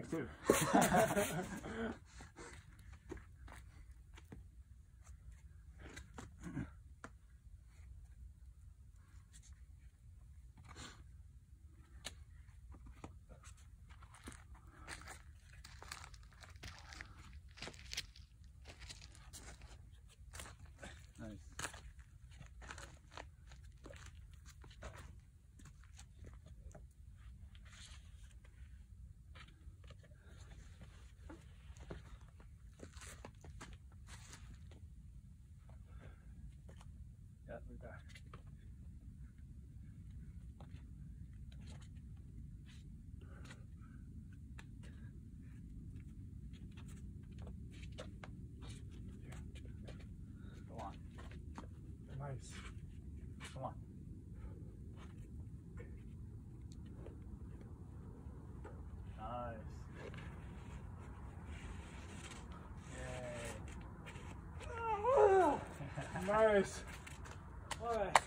too. nice. Go on. Nice. Come on. Nice. Yay. Nice. All right.